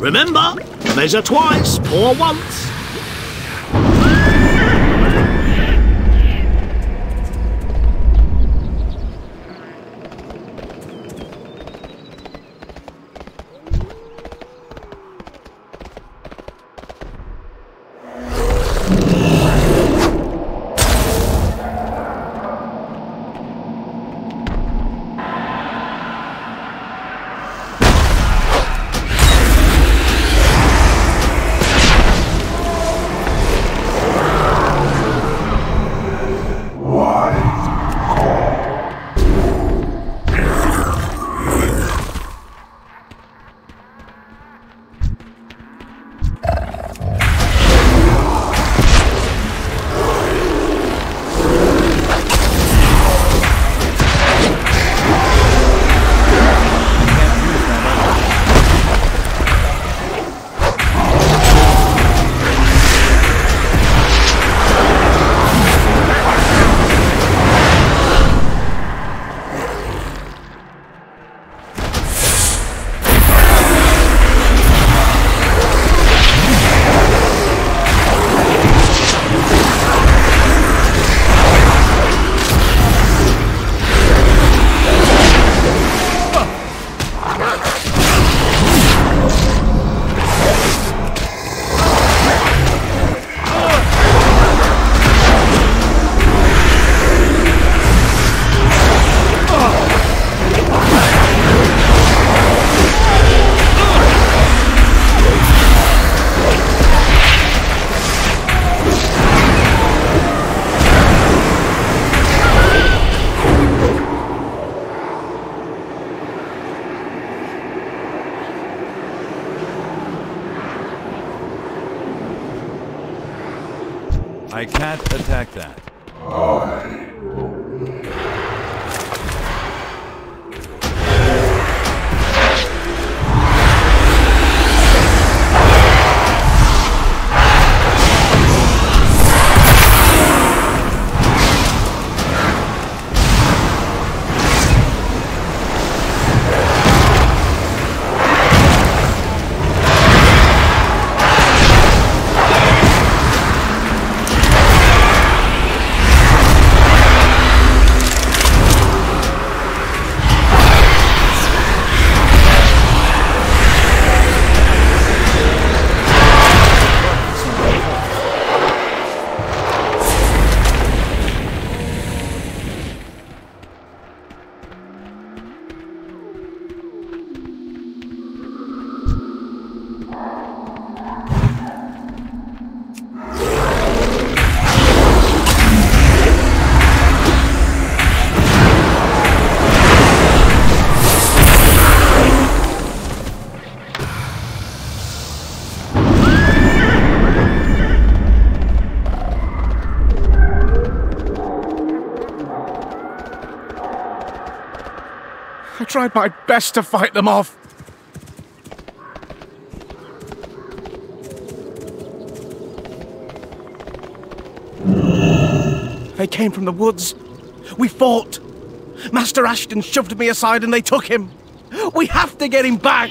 Remember, measure twice, pour once. I can't attack that. I tried my best to fight them off. They came from the woods. We fought. Master Ashton shoved me aside and they took him. We have to get him back.